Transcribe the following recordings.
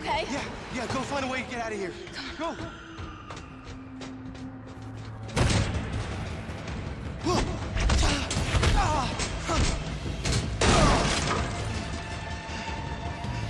Okay? Yeah, yeah, go find a way to get out of here. Go.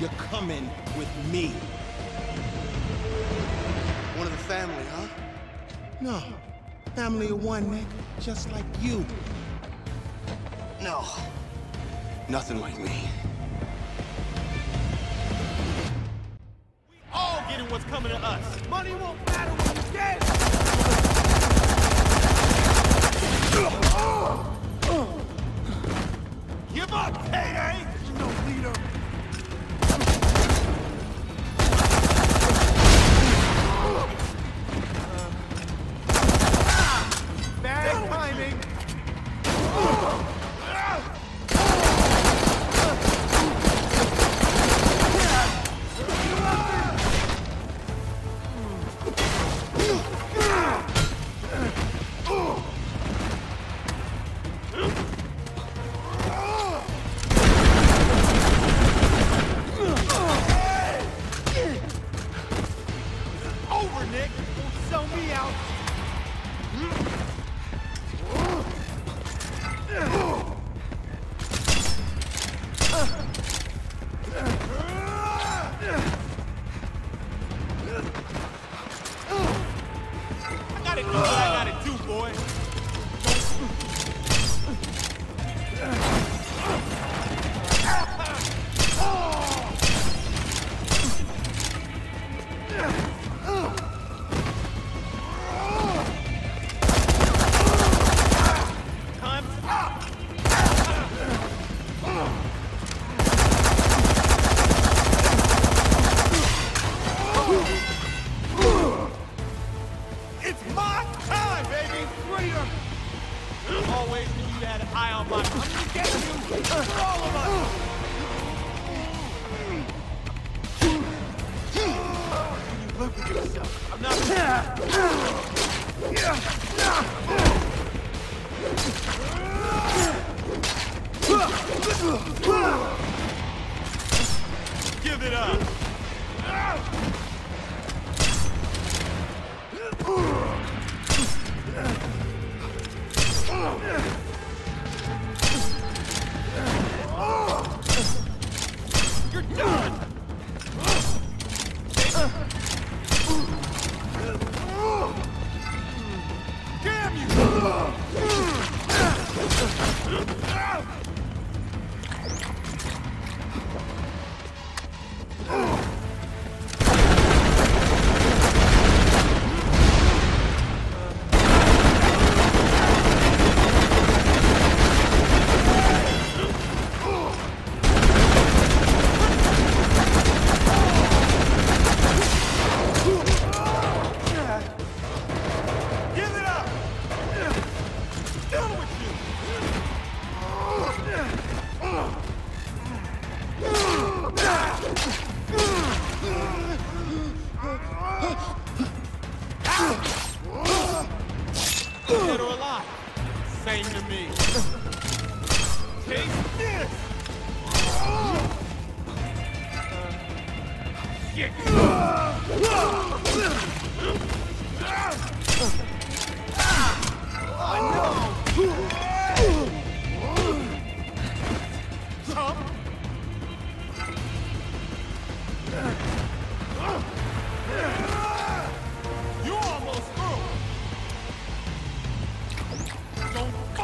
You're coming with me. One of the family, huh? No. Family of one, Nick. Just like you. No. Nothing like me. What's coming to us. Money won't matter when you get Give up, payday! No leader.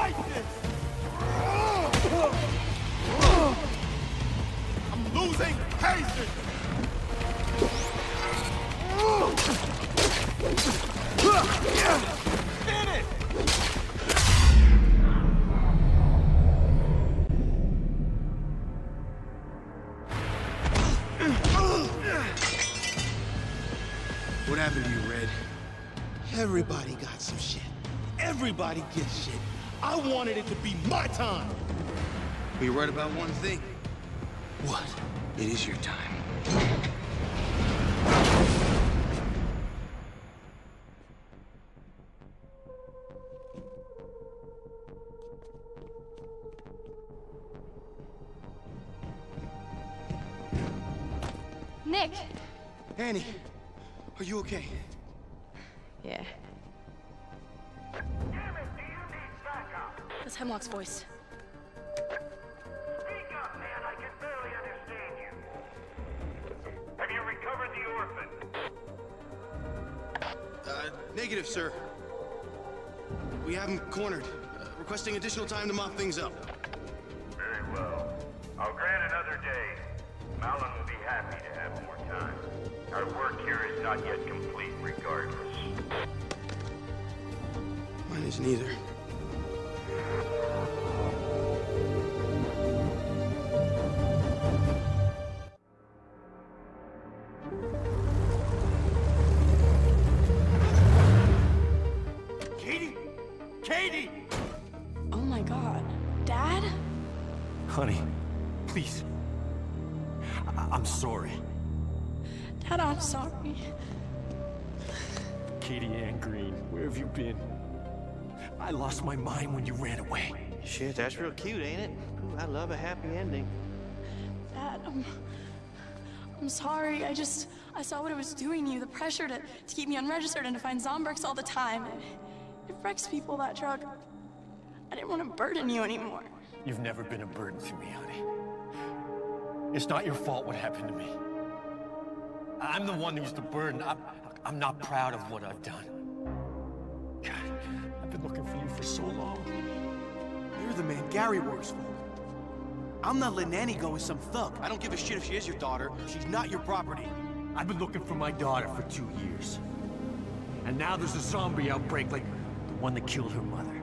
I'm losing patience! What happened to you, Red? Everybody got some shit. Everybody gets Well, you're right about one thing. What? It is your time. Nick! Annie, are you okay? Yeah. That's Hemlock's voice. Negative, sir. We have him cornered. Uh, requesting additional time to mop things up. Very well. I'll grant another day. Malin will be happy to have more time. Our work here is not yet complete regardless. Mine isn't either. I'm sorry. Dad, I'm sorry. Katey Ann Greene, where have you been? I lost my mind when you ran away. Shit, that's real cute, ain't it? Ooh, I love a happy ending. Dad, I'm. I'm sorry. I just. I saw what it was doing to you. The pressure to, to keep me unregistered and to find Zombrex all the time. It, it wrecks people, that drug. I didn't want to burden you anymore. You've never been a burden to me, honey. It's not your fault what happened to me. I'm the one who's the burden. I'm, I'm not proud of what I've done. God, I've been looking for you for so long. You're the man Gary works for. I'm not letting Annie go with some thug. I don't give a shit if she is your daughter. She's not your property. I've been looking for my daughter for two years. And now there's a zombie outbreak like the one that killed her mother.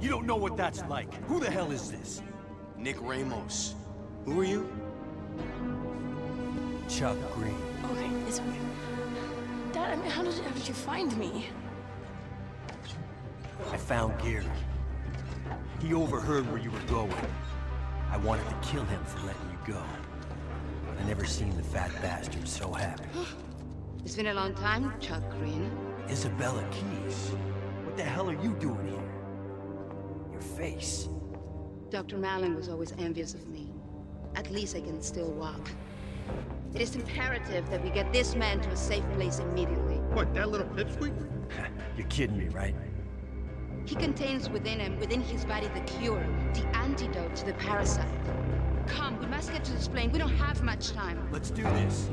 You don't know what that's like. Who the hell is this? Nick Ramos. Who are you? Chuck Greene. Okay, it's okay. Dad, I mean, how did, how did you find me? I found Gary. He overheard where you were going. I wanted to kill him for letting you go. I never seen the fat bastard so happy. It's been a long time, Chuck Greene. Isabella Keyes, what the hell are you doing here? Your face. Dr. Malin was always envious of me. At least I can still walk. It is imperative that we get this man to a safe place immediately. What, that little pipsqueak? You're kidding me, right? He contains within him, within his body, the cure, the antidote to the parasite. Come, we must get to this plane. We don't have much time. Let's do this.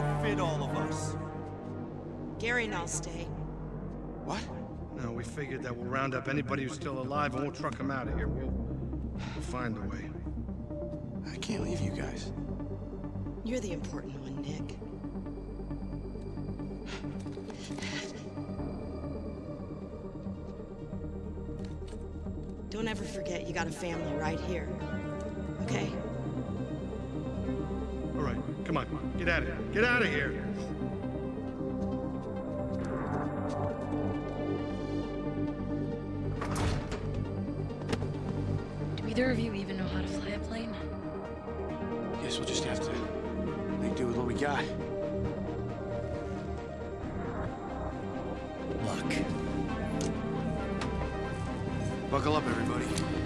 Won't fit all of us. Gary and I'll stay. What? No, we figured that we'll round up anybody who's still alive and we'll truck them out of here. We'll, we'll find a way. I can't leave you guys. You're the important one, Nick. Don't ever forget you got a family right here. Okay? Get out of here. Get out of here. Do either of you even know how to fly a plane? Guess we'll just have to make do with what we got. Luck. Buckle up, everybody.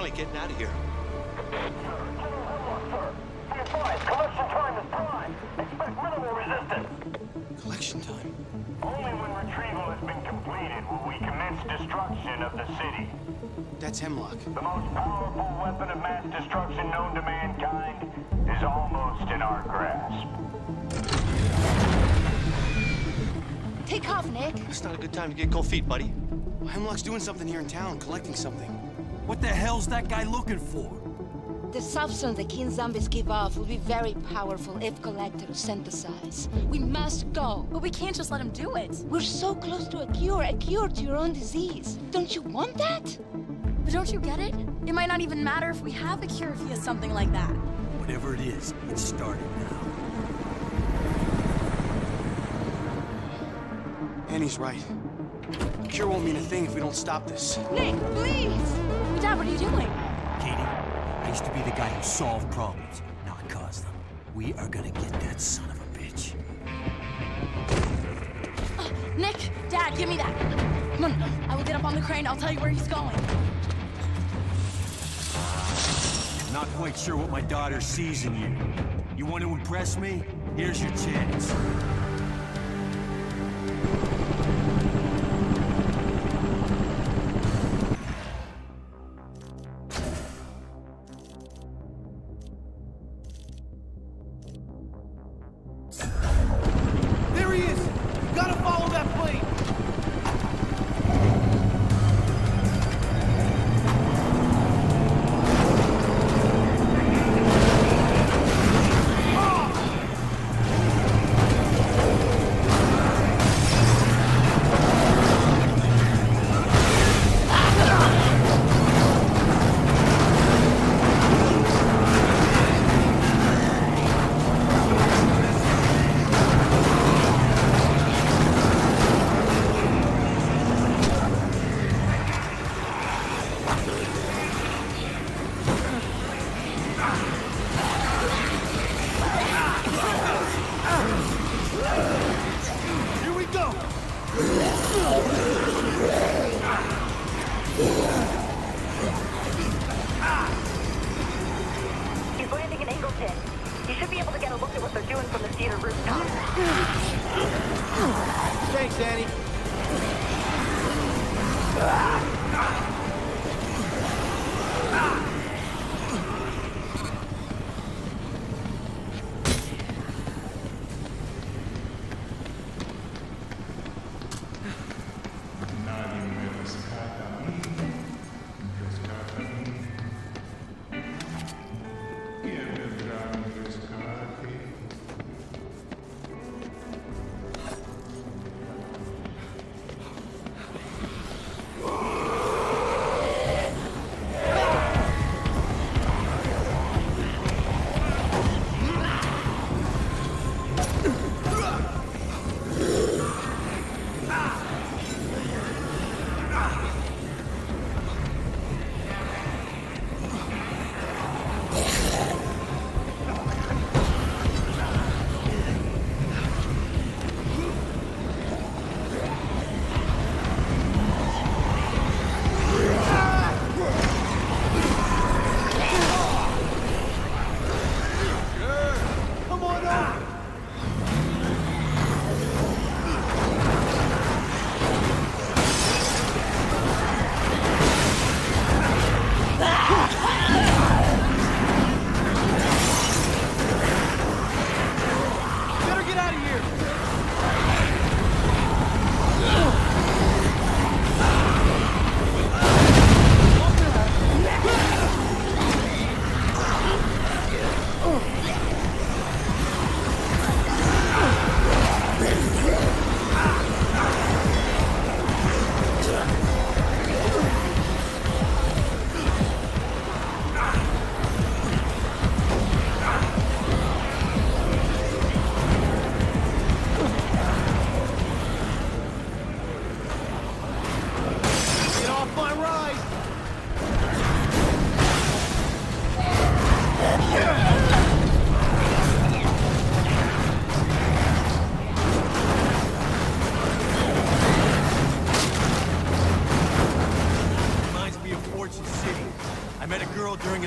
Finally getting out of here. Be advised, collection time is prime. Expect minimal resistance. Collection time. Only when retrieval has been completed will we commence destruction of the city. That's Hemlock. The most powerful weapon of mass destruction known to mankind is almost in our grasp. Take off, Nick. It's not a good time to get cold feet, buddy. Hemlock's doing something here in town, collecting something. What the hell's that guy looking for? The substance the king zombies give off will be very powerful if collected or synthesized. We must go. But we can't just let him do it. We're so close to a cure, a cure to your own disease. Don't you want that? But don't you get it? It might not even matter if we have a cure if he has something like that. Whatever it is, it's started now. Annie's right. A cure won't mean a thing if we don't stop this. Nick, please! Dad, what are you doing? Katey, I used to be the guy who solved problems. not caused them. We are gonna get that son of a bitch. Uh, Nick, Dad, give me that. Come on, I will get up on the crane. I'll tell you where he's going. Not quite sure what my daughter sees in you. You want to impress me? Here's your chance.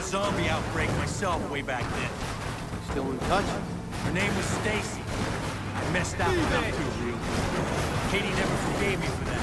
Zombie outbreak myself way back then. Still in touch? Her name was Stacy. I messed out enough too, real. Katey never forgave me for that.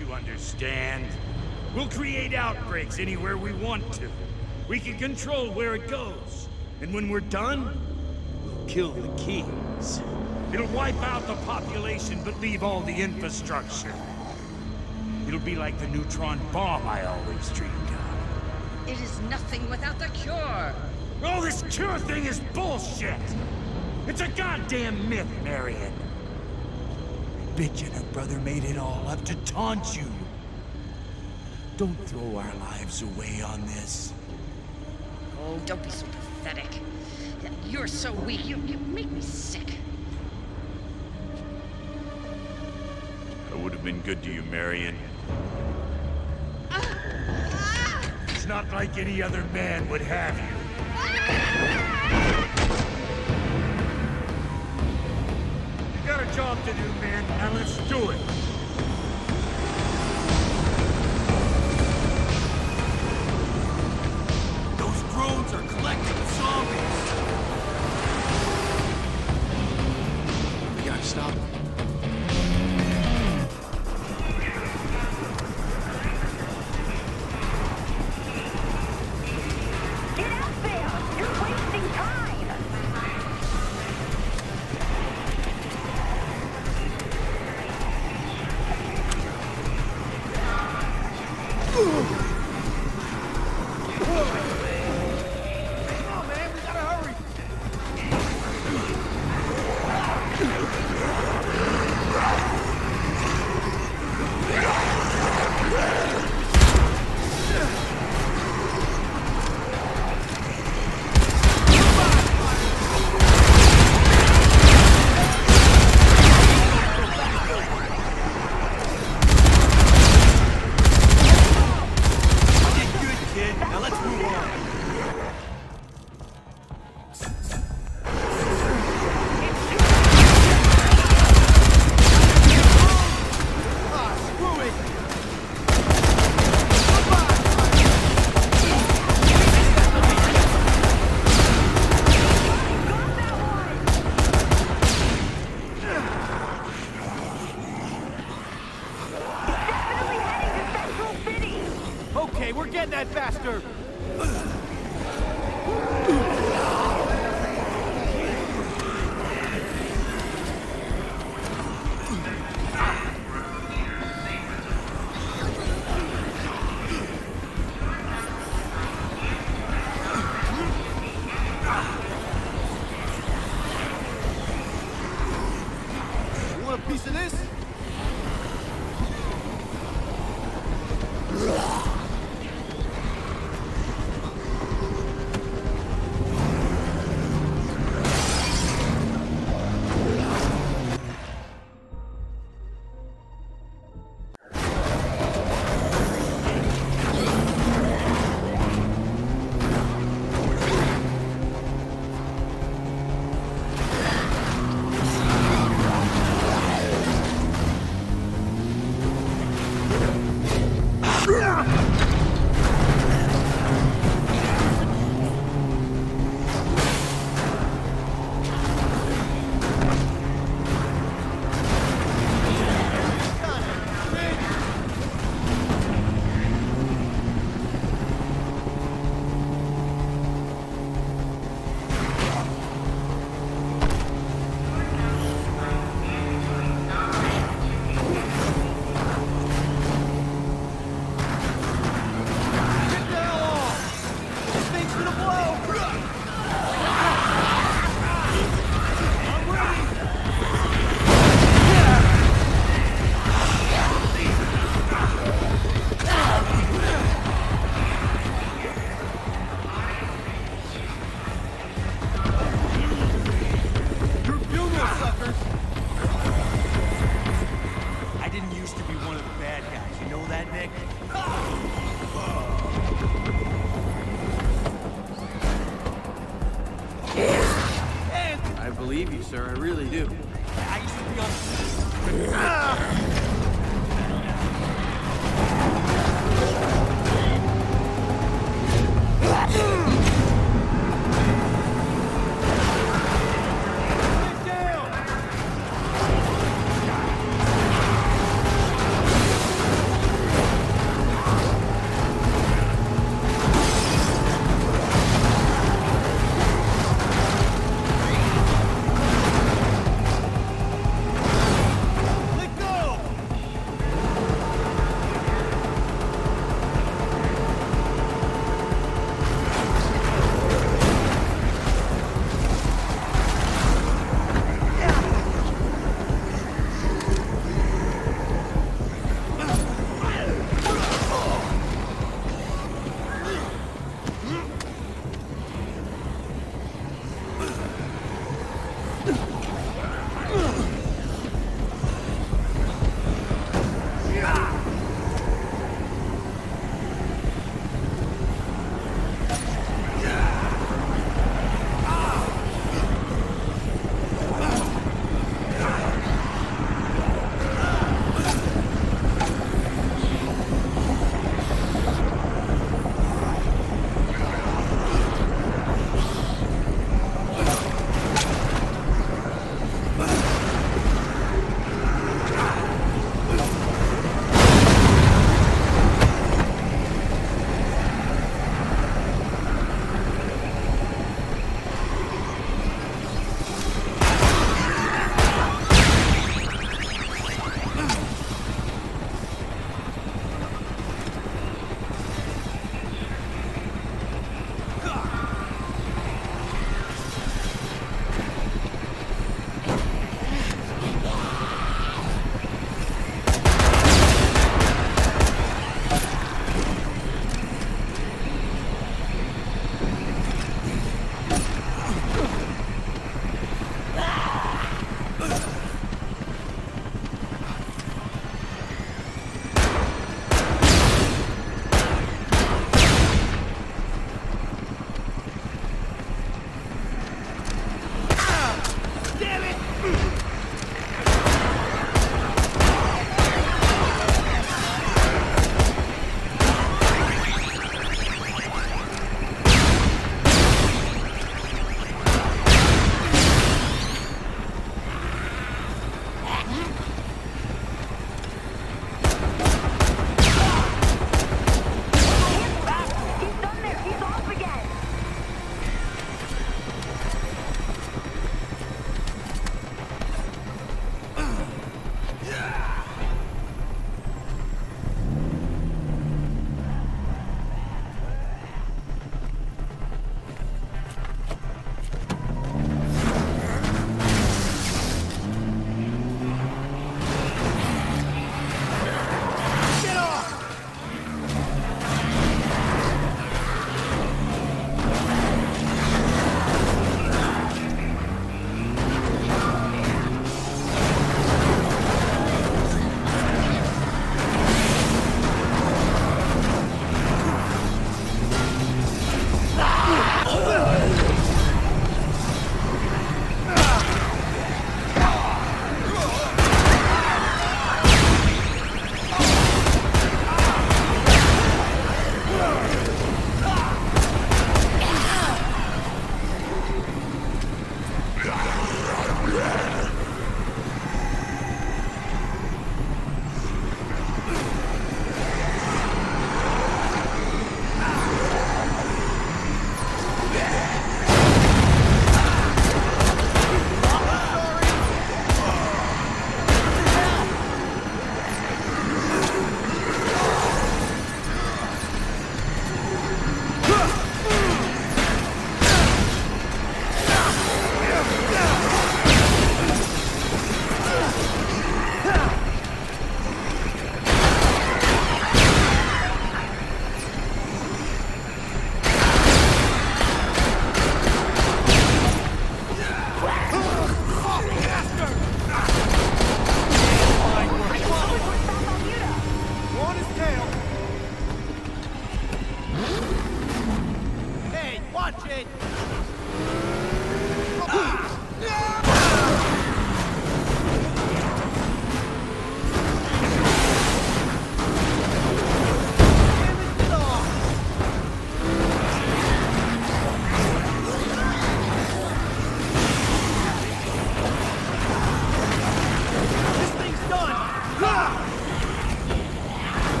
You understand? We'll create outbreaks anywhere we want to. We can control where it goes. And when we're done, we'll kill the kings. It'll wipe out the population but leave all the infrastructure. It'll be like the neutron bomb I always dreamed of. It is nothing without the cure. All this cure thing is bullshit! It's a goddamn myth, Marion. Bitch and her brother made it all up to taunt you. Don't throw our lives away on this. Oh, don't be so pathetic. You're so weak. You, you make me sick. I would have been good to you, Marion. It's not like any other man would have you. You job to do, man. Now let's do it.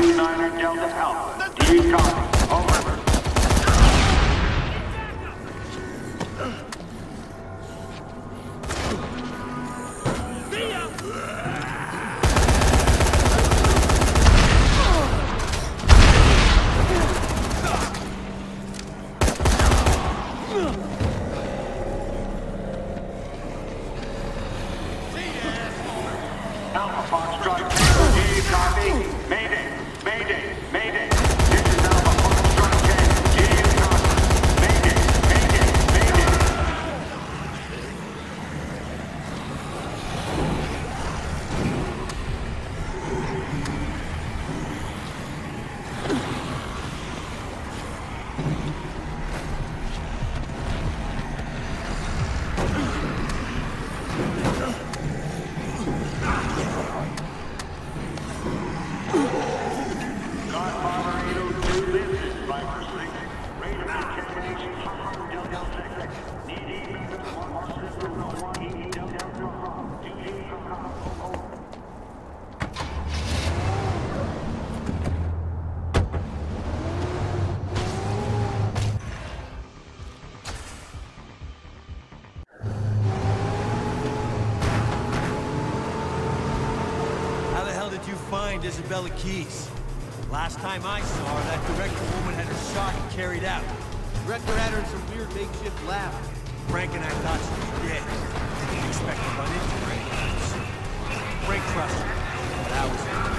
Niner Delta Alpha. Decon. Isabella Keyes. Last time I saw her, that director woman had her shot and carried out. Director had her in some weird makeshift lab. Frank and I thought she was dead. Didn't expect to run into her anytime soon. Frank trusted her, but I